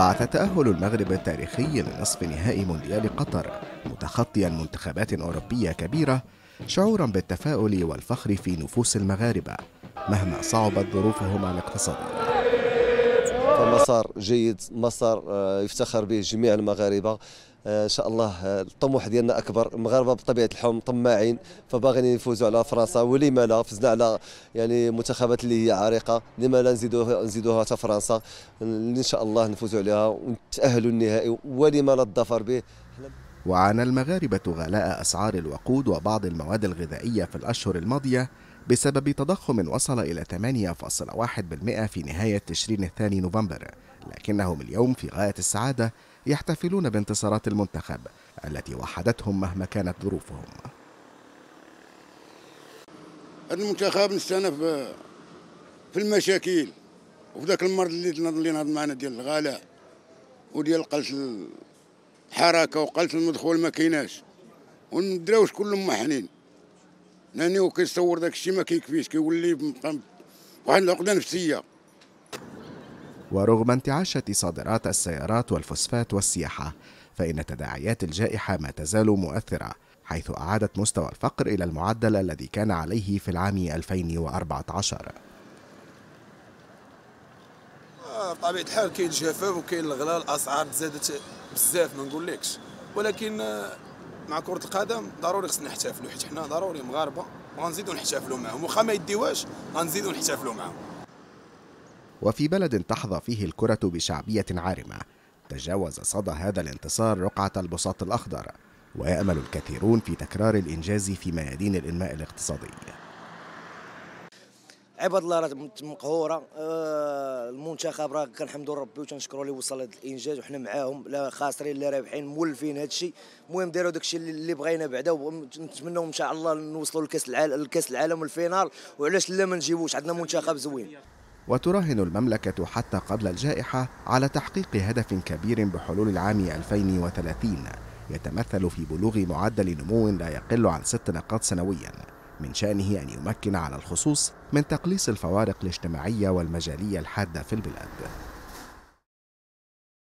بعث تأهل المغرب التاريخي لنصف نهائي مونديال قطر متخطيا منتخبات أوروبية كبيرة شعورا بالتفاؤل والفخر في نفوس المغاربة مهما صعبت ظروفهم الاقتصادية. فمسار جيد مسار آه، يفتخر به جميع المغاربة. آه، إن شاء الله آه، الطموح ديالنا أكبر. المغاربة بطبيعة الحال طماعين فباغيين يفوزوا على فرنسا. ولما لا؟ فزنا على يعني منتخبات اللي هي عريقة. لما لا نزيدوها نزيدوها حتى فرنسا. إن شاء الله نفوزوا عليها ونتأهلوا النهائي. ولما لا الظفر به؟ وعانى المغاربة غلاء أسعار الوقود وبعض المواد الغذائية في الأشهر الماضية بسبب تضخم وصل إلى 8.1% في نهاية تشرين الثاني نوفمبر لكنهم اليوم في غاية السعادة يحتفلون بانتصارات المنتخب التي وحدتهم مهما كانت ظروفهم. المنتخب نستنى في المشاكل وفي ذاك المرض اللي نهض معنا ديال الغلاء وديال قلت الحركة وقلت المدخول ما كايناش والدراوش كلهم محنين. لاني وكيصور داك الشيء ما كيكفيش كيولي واحد العقدة نفسية. ورغم انتعاشة صادرات السيارات والفوسفات والسياحة فإن تداعيات الجائحة ما تزال مؤثرة حيث أعادت مستوى الفقر إلى المعدل الذي كان عليه في العام 2014 بطبيعه الحال كاين جفاف وكاين الغلاء الأسعار زادت بزاف ما نقولكش. ولكن آه، مع كرة القدم ضروري خصنا نحتفلوا حيت حنا ضروري مغاربة. وغنزيدوا نحتفلوا معاهم. واخا ما يديوهاش غنزيدوا نحتفلوا معاهم. وفي بلد تحظى فيه الكرة بشعبية عارمة تجاوز صدى هذا الانتصار رقعة البساط الأخضر. ويأمل الكثيرون في تكرار الإنجاز في ميادين الإنماء الاقتصادي. عباد الله راه مقهورة. آه المنتخب راه كنحمدوا ربي وتنشكروا اللي وصل لهذا الإنجاز وحنا معاهم لا خاسرين لا رابحين مولفين هذا الشيء. المهم داروا داك الشيء اللي بغينا بعدا ونتمنوا إن شاء الله نوصلوا لكأس العالم لكأس العالم وال finale. وعلاش لا ما نجيبوش؟ عندنا منتخب زوين. وتراهن المملكة حتى قبل الجائحة على تحقيق هدف كبير بحلول العام 2030 يتمثل في بلوغ معدل نمو لا يقل عن ست نقاط سنويا. من شأنه أن يمكن على الخصوص من تقليص الفوارق الاجتماعية والمجالية الحادة في البلاد.